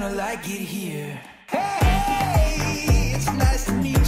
gonna like it here. Hey, it's nice to meet you.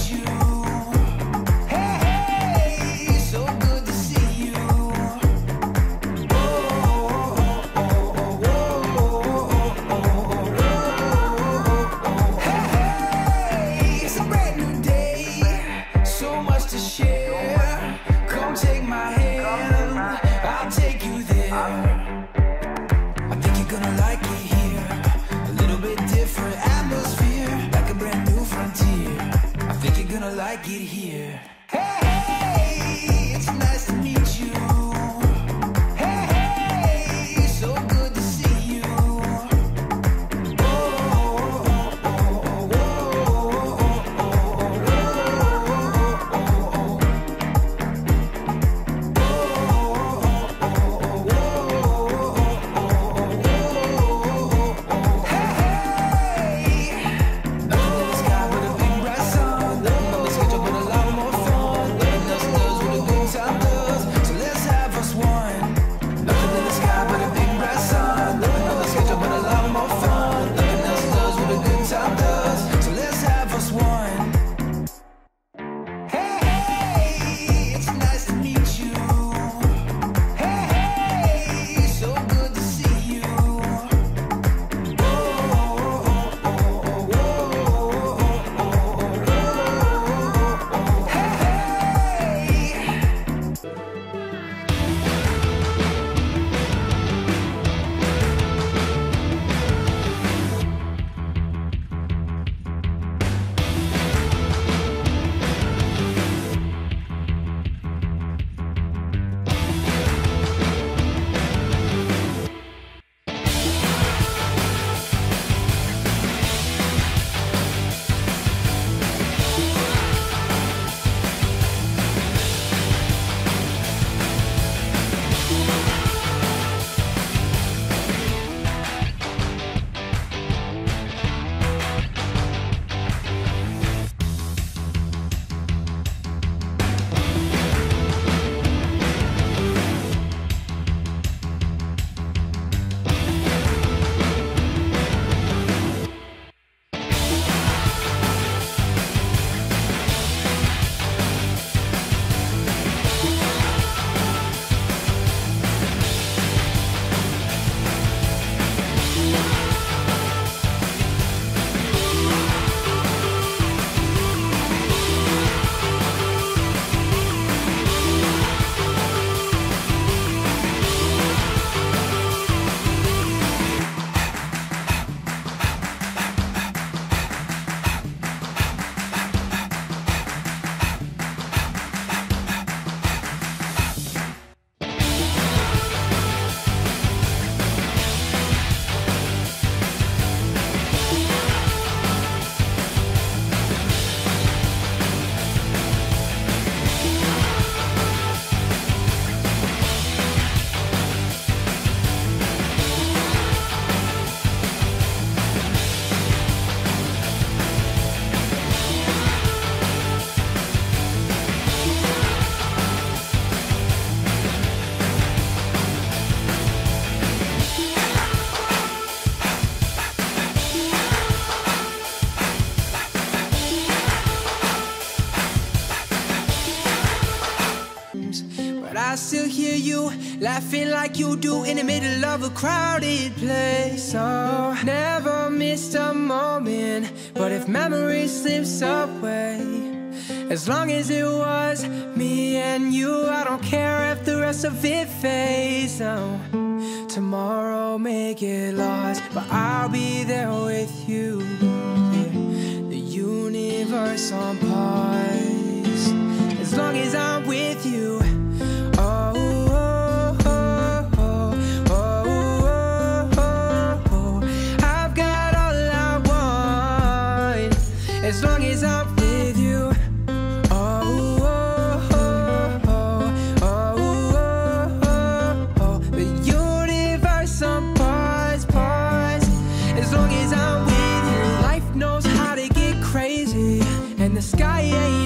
Hear you laughing like you do in the middle of a crowded place. Oh, never missed a moment. But if memory slips away, as long as it was me and you, I don't care if the rest of it fades. Oh, tomorrow may get lost, but I'll be there with you. Yeah. The universe on pause, as long as I'm with you. I'm with you, life knows how to get crazy, and the sky ain't